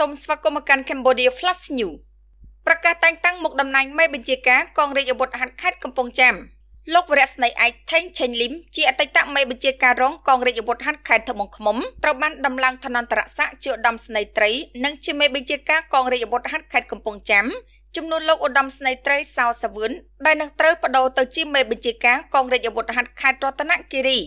សូមស្វាគមន៍មកកាន់ Cambodia Flash News ប្រកាសតែងតាំងមុខតំណែងមេបញ្ជាការកងរាជអាវុធហត្ថខេត្តកំពង់ចាមលោកវរៈស្នេហ៍ឯកថេងឆេងលឹមជាអតីតមេបញ្ជាការរងកងរាជអាវុធហត្ថខេត្តត្បូងឃ្មុំត្រូវបានដំឡើងឋានន្តរស័ក្តិជាឧត្តមស្នេហ៍ត្រីនិងជាមេបញ្ជាការកងរាជអាវុធហត្ថខេត្តកំពង់ចាមចំនួនលោកឧត្តមស្នេហ៍ត្រីសោសាវឿនដែលនឹងត្រូវបដូរទៅជាមេបញ្ជាការកងរាជអាវុធហត្ថខេត្តរតនគិរី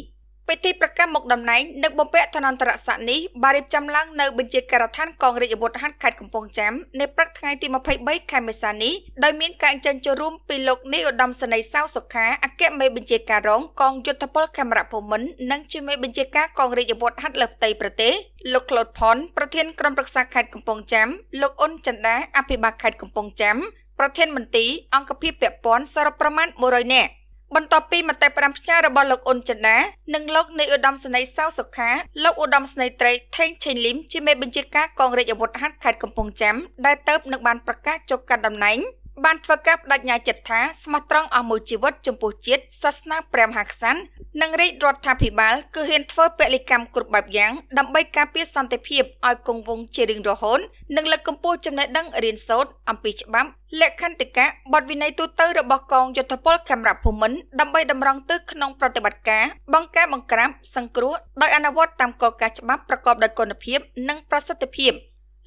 ពិធីប្រកាសមុខតំណែងនិងបំពាក់ឋានន្តរស័ក្តិនេះបានរៀបចំឡើងនៅបញ្ជាការដ្ឋានកងរាជអាវុធហត្ថខេត្តកំពង់ចាមនៅព្រឹកថ្ងៃទី23ខែមេសានេះដោយមានការអញ្ជើញចូលរួមពីលោកនាយឧត្តមសេនីយ៍សៅសុខាអគ្គមេបញ្ជាការរងកងយុទ្ធពលខេមរៈភូមិន្ទនិងជាមេបញ្ជាការកងរាជអាវុធហត្ថលើផ្ទៃប្រទេសលោកក្លូតផនប្រធានក្រុមប្រឹក្សាខេត្តកំពង់ចាមលោកអ៊ុនចន្ទាអភិបាលខេត្តកំពង់ចាមប្រធានមន្ទីរអង្គភាពពាក់ព័ន្ធសរុបប្រមាណ100នាក់ បន្ទាប់ពីមតិប្រាំផ្ញើរបស់លោកអ៊ុនចិនណានិងលោកនាយឧត្តមសេនីយ៍សៅសុខាលោកឧត្តមស្នេហ៍ត្រីថេងឆេងលឹមជាមេបញ្ជាការកងរាជអាវុធហត្ថខេត្តកំពង់ចាមដែលទៅនឹងបានប្រកាសចុះកាត់តំណែង បានធ្វើការបដិញ្ញាចិត្តថាស្មោះត្រង់អស់មួយជីវិតចំពោះជាតិសាសនាព្រះមហាក្សត្រនិងរាជរដ្ឋាភិបាលគឺហ៊ានធ្វើពលិកម្មគ្រប់បែបយ៉ាងដើម្បីការពារសន្តិភាពឲ្យគង់វង្សជារៀងរហូតនិងលើកកម្ពស់ចំណេះដឹងរៀនសូត្រអំពីច្បាប់លក្ខន្តិកៈបទវិន័យទូទៅរបស់កងយុទ្ធពលខេមរៈភូមិន្ទដើម្បីតម្រង់ទិសក្នុងប្រតិបត្តិការបង្ការបង្ក្រាបសង្គ្រោះដោយអនុវត្តតាមគោលការណ៍ច្បាប់ប្រកបដោយគុណភាព និងប្រសិទ្ធភាព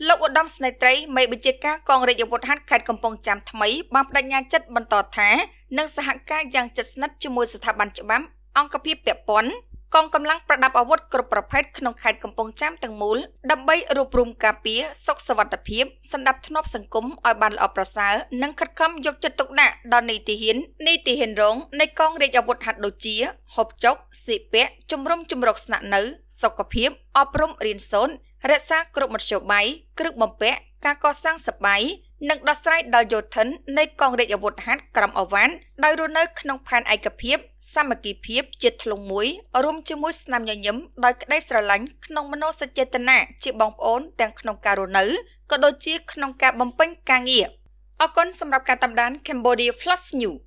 លោកឧត្តមស្នេហ៍ត្រីមេបញ្ជាការកងរាជអាវុធហត្ថខេត្តកំពង់ចាមថ្មីបានបដិញ្ញាចិត្តបន្តថានឹងសហការយ៉ាងជិតស្និទ្ធជាមួយស្ថាប័នច្បាប់អង្គភាពពាក់ព័ន្ធកងកម្លាំងប្រដាប់អាវុធគ្រប់ប្រភេទក្នុងខេត្តកំពង់ចាមទាំងមូលដើម្បីរួបរวมការពារសុខសวัสดิភាពសម្ដាប់ធ្នាប់សង្គមឲ្យបានល្អប្រសើរនិងខិតខំយកចិត្តទុកដាក់ដល់នីតិហ៊ាននីតិហ៊ានរងនៃកងរាជអាវុធហត្ថដូចជាហូបចុកស៊ីពាក់ជំរំជំរកស្នាក់នៅសុខភាពអប់រំរៀនសូត្រ រក្សាគ្រប់មធ្យោបាយគ្រឹះបំពាក់ការកសាងសបាយនិងដោះស្រាយដល់យោធិននៃកងរាជអាវុធហត្ថក្រមអវ៉ាន់ដោយរស់នៅក្នុងផែនឯកភាពសាមគ្គីភាពជាធ្លុងមួយរួមជាមួយស្នាមញញឹមដោយក្តីស្រឡាញ់ក្នុងមនោសញ្ចេតនាជាបងប្អូនទាំងក្នុងការរស់នៅក៏ដូចជាក្នុងការបំពេញការងារអរគុណសម្រាប់ការតាមដាន Cambodia Flash News